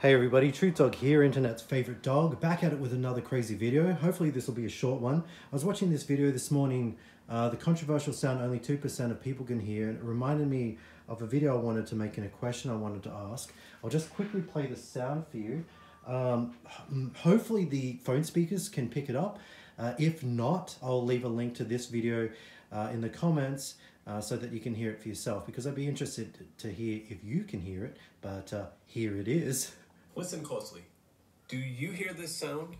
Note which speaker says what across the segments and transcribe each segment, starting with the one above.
Speaker 1: Hey everybody, Truth Dog here, internet's favorite dog, back at it with another crazy video. Hopefully this will be a short one. I was watching this video this morning, uh, the controversial sound only 2% of people can hear, and it reminded me of a video I wanted to make and a question I wanted to ask. I'll just quickly play the sound for you. Um, hopefully the phone speakers can pick it up. Uh, if not, I'll leave a link to this video uh, in the comments uh, so that you can hear it for yourself because I'd be interested to hear if you can hear it, but uh, here it is.
Speaker 2: Listen closely. Do you hear this sound?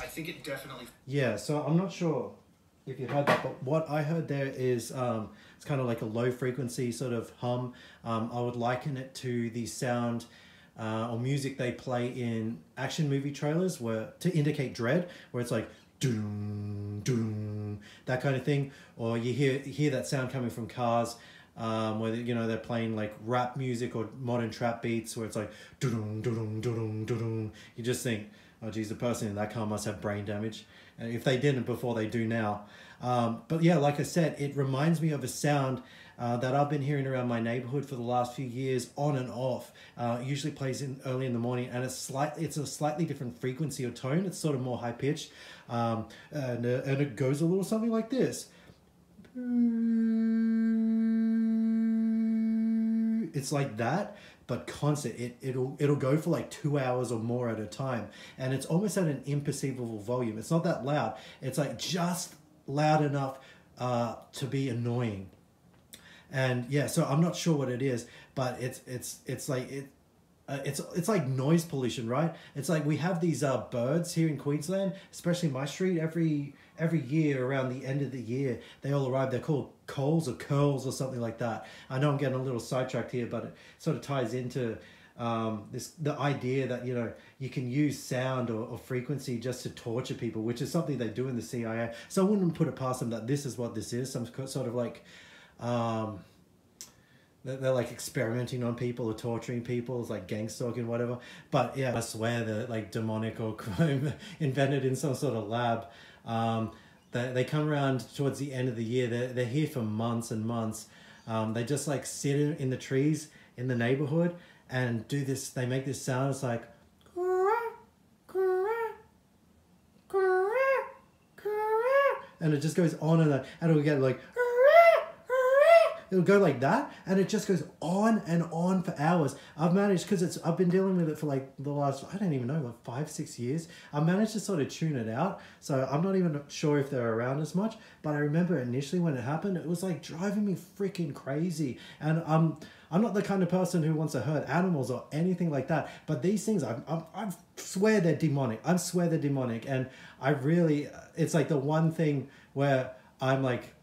Speaker 2: I think it definitely.
Speaker 1: Yeah, so I'm not sure if you heard that, but what I heard there is um, it's kind of like a low frequency sort of hum. Um, I would liken it to the sound uh, or music they play in action movie trailers where to indicate dread, where it's like doom doom that kind of thing, or you hear hear that sound coming from cars um, where you know they're playing like rap music or modern trap beats where it's like doo doo doo doo You just think, oh geez, the person in that car must have brain damage. And if they didn't before, they do now. Um, but yeah, like I said, it reminds me of a sound. Uh, that I've been hearing around my neighborhood for the last few years, on and off. Uh, usually plays in early in the morning, and it's slightly it's a slightly different frequency or tone. It's sort of more high pitched, um, and uh, and it goes a little something like this it's like that but constant it, it'll it'll go for like two hours or more at a time and it's almost at an imperceivable volume it's not that loud it's like just loud enough uh, to be annoying and yeah so i'm not sure what it is but it's it's it's like it uh, it's it's like noise pollution, right? It's like we have these uh, birds here in Queensland, especially my street. Every every year around the end of the year, they all arrive. They're called koels or curls or something like that. I know I'm getting a little sidetracked here, but it sort of ties into um, this the idea that you know you can use sound or, or, frequency just to torture people, which is something they do in the CIA. So I wouldn't put it past them that this is what this is, some sort of like. Um, they're like experimenting on people or torturing people, it's like gang stalking, whatever. But yeah, I swear they're like demonic or invented in some sort of lab. Um, they, they come around towards the end of the year. They're, they're here for months and months. Um, they just like sit in the trees in the neighborhood and do this. They make this sound. It's like, and it just goes on and on, and it'll get like it'll go like that and it just goes on and on for hours i've managed because it's i've been dealing with it for like the last i don't even know like five six years i managed to sort of tune it out so i'm not even sure if they're around as much but i remember initially when it happened it was like driving me freaking crazy and um I'm not the kind of person who wants to hurt animals or anything like that. But these things, I, I, I swear they're demonic. I swear they're demonic. And I really, it's like the one thing where I'm like,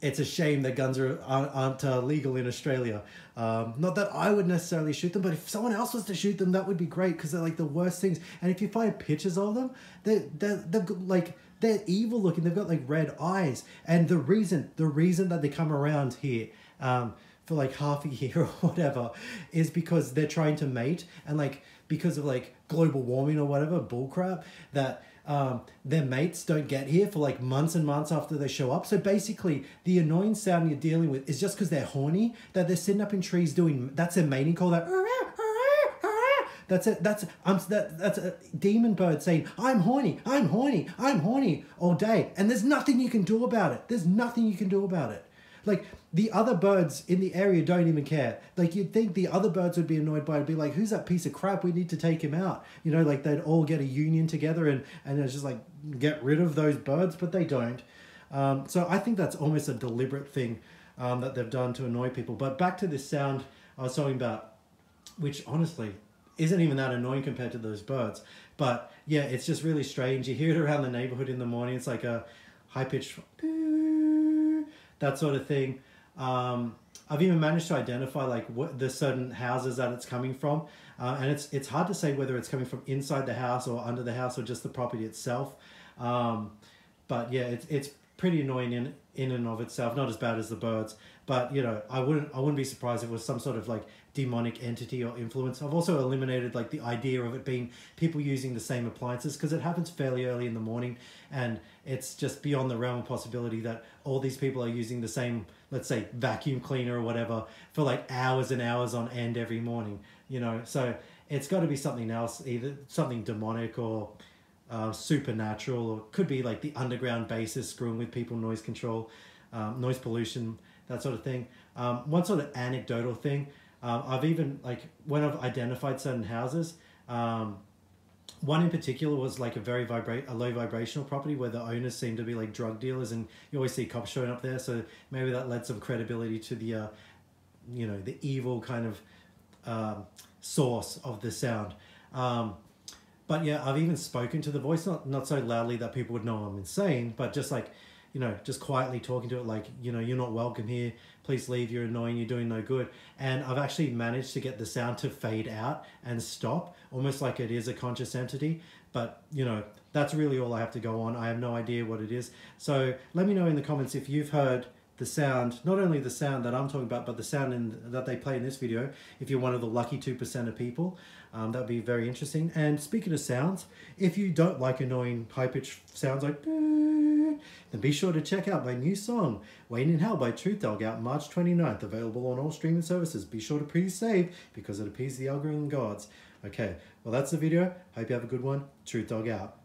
Speaker 1: it's a shame that guns are aren't, uh, legal in Australia. Um, not that I would necessarily shoot them, but if someone else was to shoot them, that would be great because they're like the worst things. And if you find pictures of them, they they they've got like they're evil looking. They've got like red eyes, and the reason the reason that they come around here. Um, for like half a year or whatever is because they're trying to mate and like because of like global warming or whatever bullcrap that um, their mates don't get here for like months and months after they show up. So basically, the annoying sound you're dealing with is just because they're horny that they're sitting up in trees doing that's their mating call. That that's it. That's I'm that that's a demon bird saying I'm horny, I'm horny, I'm horny all day, and there's nothing you can do about it. There's nothing you can do about it. Like the other birds in the area don't even care. Like you'd think the other birds would be annoyed by it, be like, "Who's that piece of crap? We need to take him out." You know, like they'd all get a union together and and it's just like get rid of those birds, but they don't. Um, so I think that's almost a deliberate thing um, that they've done to annoy people. But back to this sound I was talking about, which honestly isn't even that annoying compared to those birds. But yeah, it's just really strange. You hear it around the neighborhood in the morning. It's like a high pitched that sort of thing. Um, I've even managed to identify like what the certain houses that it's coming from, uh, and it's it's hard to say whether it's coming from inside the house or under the house or just the property itself. Um, but yeah, it's it's pretty annoying in in and of itself. Not as bad as the birds, but you know, I wouldn't I wouldn't be surprised if it was some sort of like demonic entity or influence. I've also eliminated like the idea of it being people using the same appliances because it happens fairly early in the morning and it's just beyond the realm of possibility that all these people are using the same let's say vacuum cleaner or whatever for like hours and hours on end every morning you know so it's got to be something else, either something demonic or uh, supernatural, or could be like the underground bases screwing with people, noise control, um, noise pollution, that sort of thing. Um, one sort of anecdotal thing, um, I've even like when I've identified certain houses. Um, one in particular was like a very vibrate a low vibrational property where the owners seem to be like drug dealers, and you always see cops showing up there. So maybe that led some credibility to the, uh, you know, the evil kind of um, source of the sound. Um, but yeah, I've even spoken to the voice, not not so loudly that people would know I'm insane, but just like, you know, just quietly talking to it, like, you know, you're not welcome here. Please leave. You're annoying. You're doing no good. And I've actually managed to get the sound to fade out and stop, almost like it is a conscious entity. But you know, that's really all I have to go on. I have no idea what it is. So let me know in the comments if you've heard the sound, not only the sound that I'm talking about, but the sound in, that they play in this video, if you're one of the lucky 2% of people. Um, that would be very interesting. And speaking of sounds, if you don't like annoying high-pitched sounds like then be sure to check out my new song, Waiting in Hell by Truth Dog, out March 29th, available on all streaming services. Be sure to pre-save because it appeases the algorithm gods. Okay, well that's the video. Hope you have a good one. Truth Dog out.